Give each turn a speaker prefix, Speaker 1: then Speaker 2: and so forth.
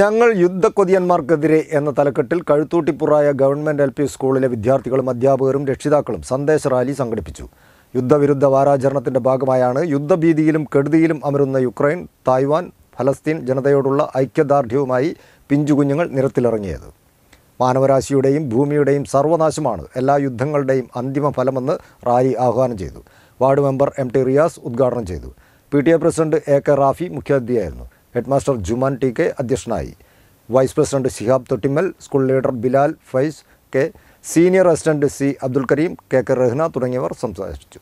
Speaker 1: ഞങ്ങൾ യുദ്ധക്കൊതിയന്മാർക്കെതിരെ എന്ന തലക്കെട്ടിൽ കഴുത്തൂട്ടിപ്പുറായ ഗവൺമെന്റ് എൽ പി സ്കൂളിലെ വിദ്യാർത്ഥികളും അധ്യാപകരും രക്ഷിതാക്കളും സന്ദേശ റാലി സംഘടിപ്പിച്ചു. യുദ്ധവിരുദ്ധ വാരാചരണത്തിന്റെ ഭാഗമായാണ് യുദ്ധഭീതിയിലും കെടുതിയിലും അമരുന്ന യുക്രൈൻ തായ്വാൻ ഫലസ്തീൻ ജനതയോടുള്ള ഐക്യദാർഢ്യവുമായി പിഞ്ചുകുഞ്ഞുങ്ങൾ നിരത്തിലിറങ്ങിയത്. മാനവരാശിയുടെയും ഭൂമിയുടെയും സർവനാശമാണ് എല്ലാ യുദ്ധങ്ങളുടെയും അന്തിമ ഫലമെന്ന് റാലി ആഹ്വാനം ചെയ്തു. Ward member M T Riyas ഉദ്ഘാടനം ചെയ്തു. P T A president A K Rafi മുഖ്യാതിഥിയായിരുന്നു. Headmaster Juman T K അധ്യക്ഷനായി. Vice president Shihab Thottimmal school leader Bilal Faiz K senior assistant C Abdul Kareem K K Rahna തുടങ്ങിയവർ സംസാരിച്ചു.